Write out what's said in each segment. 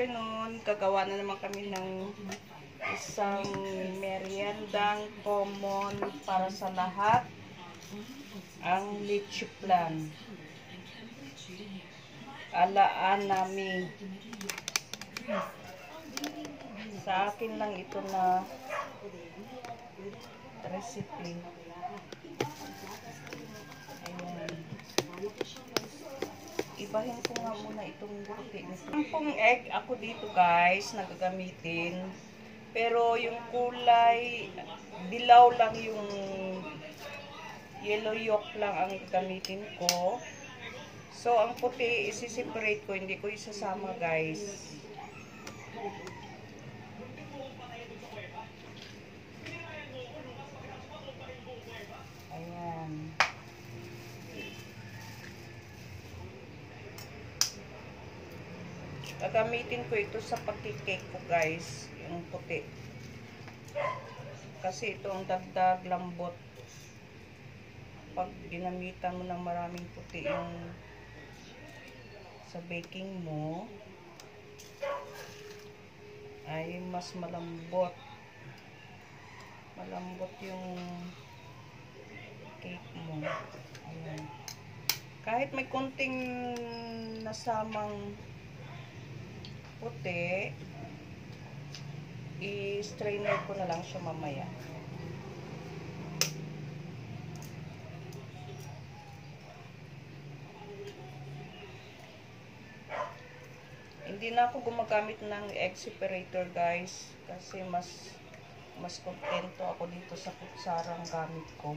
afternoon. Kagawa na naman kami ng isang meriendang common para sa lahat. Ang leche plan. Alaan namin. Sa akin lang ito na recipe. Ayan. Ibahin ko nga muna itong puti. Sampung egg ako dito guys, nagagamitin. Pero yung kulay, dilaw lang yung yellow yolk lang ang gamitin ko. So, ang puti, isi-separate ko. Hindi ko isasama guys. Gagamitin ko ito sa pagkikake ko guys, yung puti. Kasi ito ang dagdag lambot. Pag ginamitan mo ng maraming puti yung sa baking mo, ay mas malambot. Malambot yung cake mo. Ayan. Kahit may konting nasamang puti, i-strainer ko na lang siya mamaya. Hindi na ako gumagamit ng egg separator guys kasi mas mas kontento ako dito sa kutsarang gamit ko.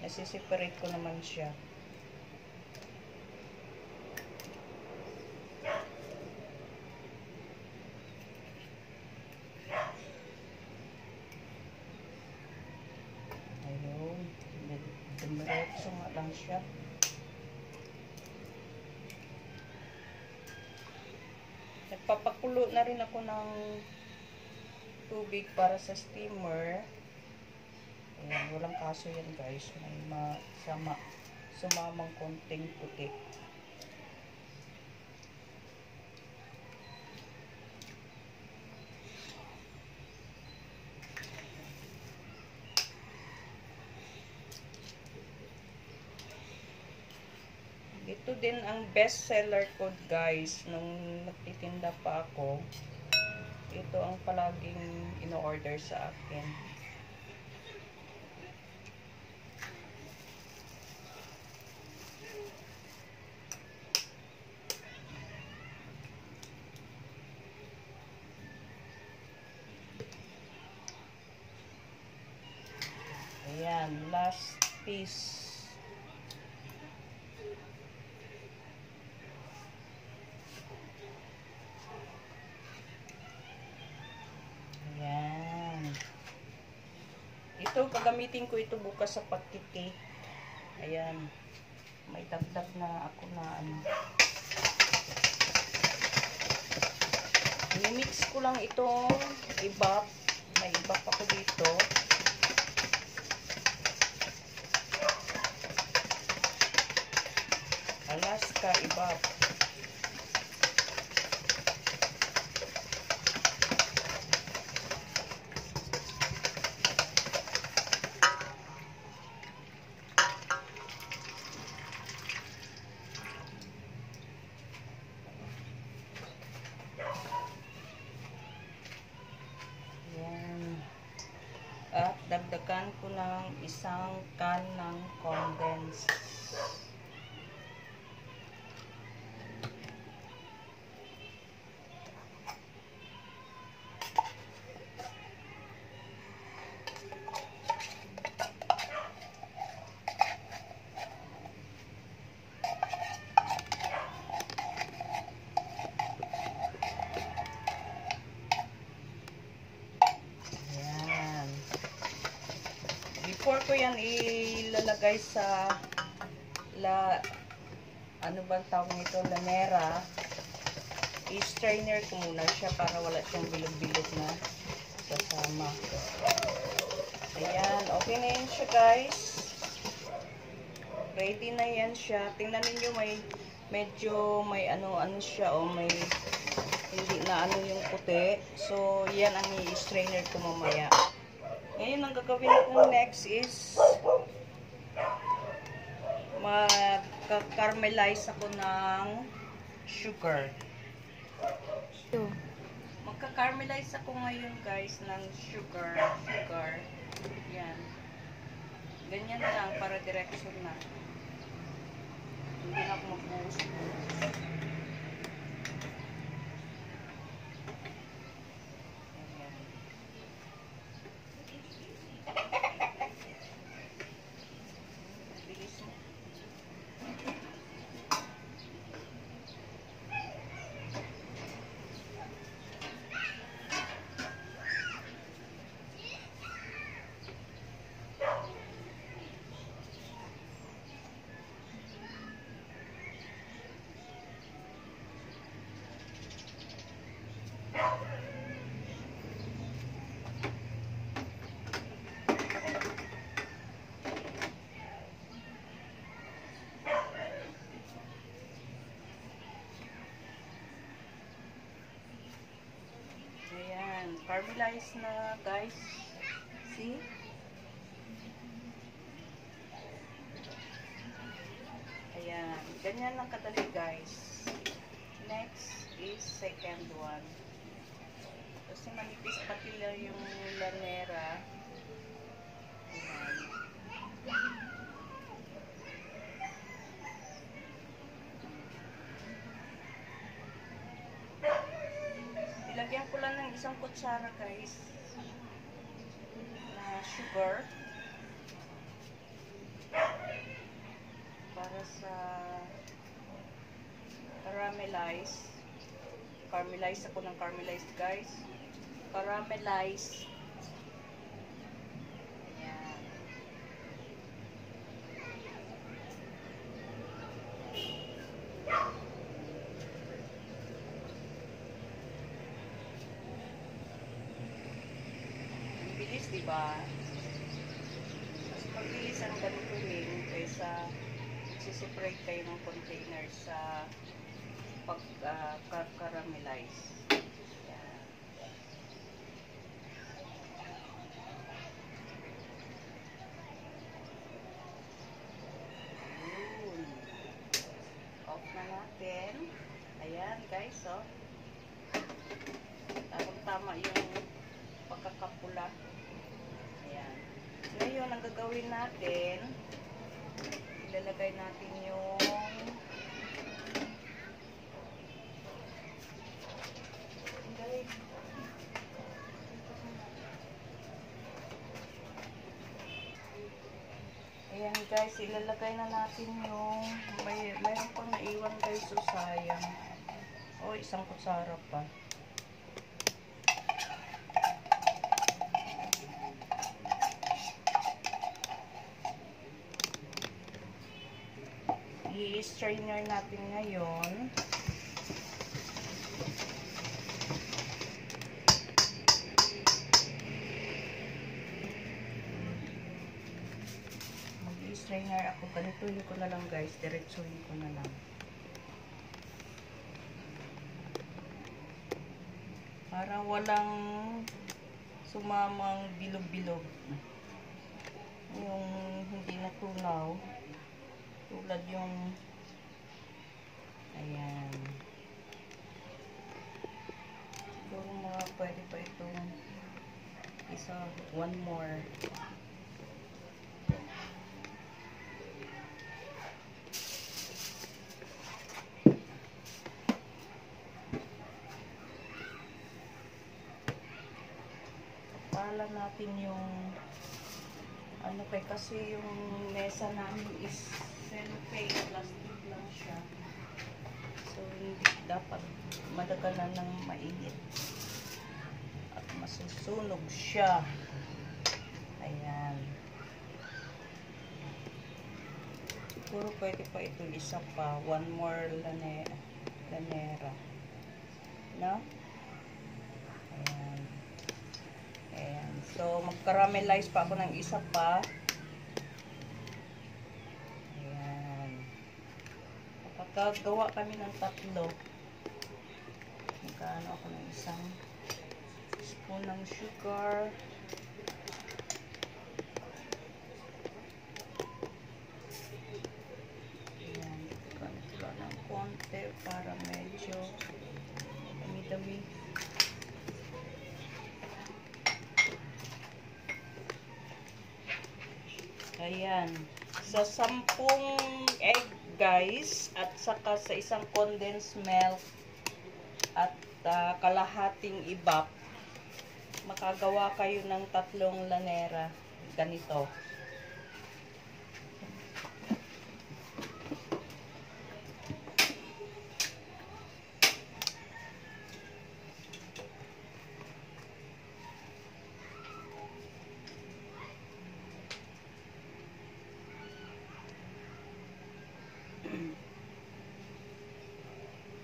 Nasi-separate ko naman siya. Ayun. Dumiretso nga lang siya. Nagpapakulo na rin ako ng tubig para sa steamer. Ayan, walang kaso yan guys. May masama, sumamang konting puti. Ito din ang best seller ko guys nung nagtitinda pa ako. Ito ang palaging ino-order sa akin. Ayan, last piece. Ayan. Ito, gagamitin ko ito bukas sa pagkiti. Ayan. May dagdag na ako na ano. I-mix ko lang ito. Ibap. May ibap ako dito. Alaska ibap. Yan. At dagdagan ko ng isang can ng condensed. Yan. Before ko yan ilalagay sa la ano bang tawag nito, lanera, i-strainer ko muna siya para wala siyang bilog-bilog na kasama. Ayan, okay na yan siya guys. Ready na yan siya. Tingnan ninyo may medyo may ano ano siya o may hindi na ano yung puti. So, yan ang i-strainer ko mamaya. Ngayon, ang gagawin ko next is magka-caramelize ako ng sugar. Ito. Magka-caramelize ako ngayon guys ng sugar. Sugar. Yan. Ganyan lang para direction na. Hindi na ako magbuhos. Ayan. Bilis mo. Ayan, caramelized na guys. See? Ayan, ganyan lang kadali guys. Next is second one. Kasi manipis pati lang yung lanera. Ayan. Ilagyan ko lang ng isang kutsara guys na sugar para sa caramelize. Caramelize ako ng caramelized guys. Caramelize Ayan. Ang bilis, di ba? Mas mabilis ang ganituin kaysa sisiprate kayo ng container sa pag-caramelize. Off na natin. Ayan, guys, oh. Tamang-tama yung pagkakapula. Ayan. Ngayon, ang gagawin natin, ilalagay natin yung. Ayan guys, ilalagay na natin yung may mayroon pang naiwan guys so sayang. O, isang kutsara pa. I-strainer natin ngayon. Mag-i-strainer ako. Ganituhin ko na lang guys. Diretsuhin ko na lang. Para walang sumamang bilog-bilog. Yung hindi natunaw. Tulad yung ayan. Siguro mga pwede pa itong isa, one more. Pala natin yung ano kay kasi yung mesa namin is cellophane plastic lang siya dapat madagalan ng mainit. At masusunog siya. Ayan. Siguro pwede pa ito isa pa. One more lane lanera. No? Ayan. Ayan. So mag-caramelize pa ako ng isa pa Makakagawa kami ng tatlo. Magka Nag-ano ako ng isang spoon ng sugar. Ayan, ko ng konti para medyo dami-dami. Ayan. Sa sampung egg, guys, at saka sa isang condensed milk at ah, kalahating ibap, makagawa kayo ng tatlong lanera. Ganito.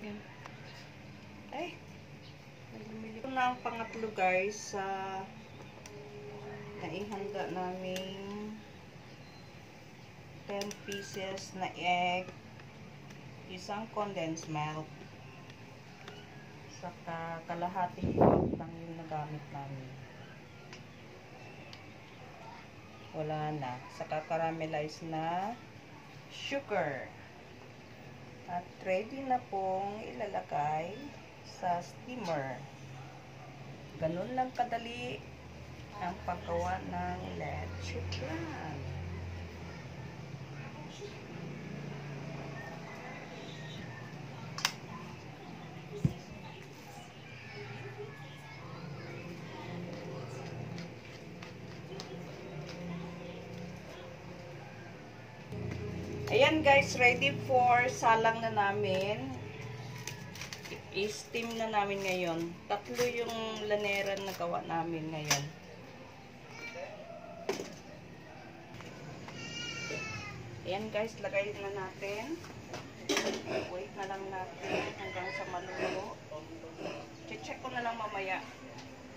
Yan. Ay. Nagumili ko na ang pangatlo guys sa naihanda naming 10 pieces na egg isang condensed milk saka kalahating cup lang yung nagamit namin. Wala na. Saka caramelized na sugar. At ready na pong ilalagay sa steamer. Ganun lang kadali ang paggawa ng leche plan. Ayan guys, ready for salang na namin. I-steam na namin ngayon. Tatlo yung lanera na gawa namin ngayon. Ayan guys, lagay na natin. Wait na lang natin hanggang sa malulo. Check ko na lang mamaya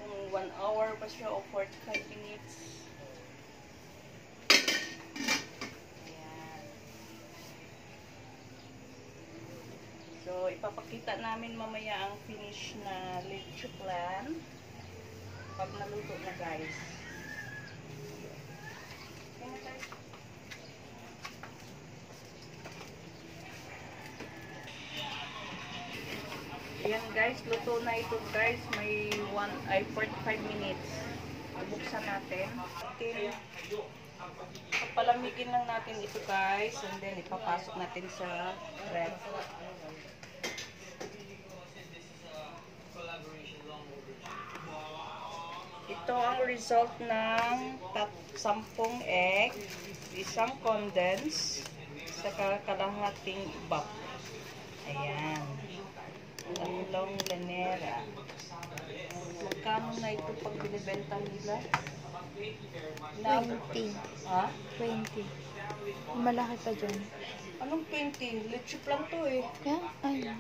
kung 1 hour ba siya o 45 minutes. So, ipapakita namin mamaya ang finish na leche plan pag naluto na guys. Ayan guys, luto na ito guys. May 1 ay 45 minutes. Buksan natin. Okay. Papalamigin lang natin ito guys and then ipapasok natin sa ref. Result ng tat 10 egg, isang condense, saka kalahating ibap. Ayan. Tatlong lanera. Magkano na ito pag binibenta nila? Na, 20. ha? 20. Malaki pa dyan. Anong 20? Leche lang to eh. Kaya, ay,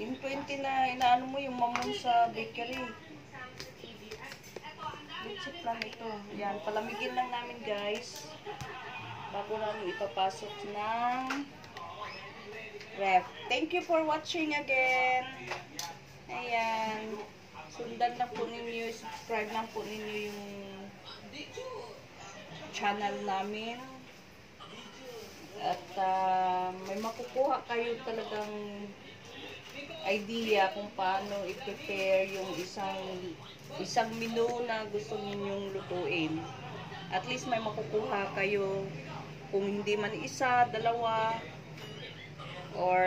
Yung 20 na inaano mo yung mamon sa bakery. Leche lang ito. Yan, palamigin lang namin guys. Bago namin ipapasok ng ref. Thank you for watching again. Ayan. Sundan lang po ninyo, subscribe lang po ninyo yung channel namin. At ah, may makukuha kayo talagang idea kung paano i-prepare yung isang isang menu na gusto ninyong lutuin. At least may makukuha kayo kung hindi man isa, dalawa, or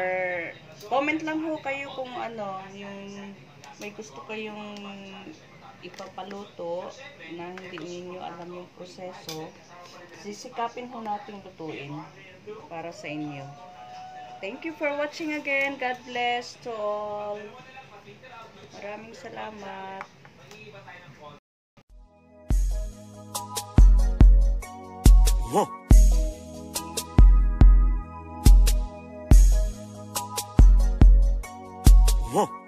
comment lang ho kayo kung ano, yung may gusto kayong ipapaluto na hindi ninyo alam yung proseso, sisikapin ho natin lutuin para sa inyo. Thank you for watching again. God bless to all. Maraming salamat. Huh. Huh.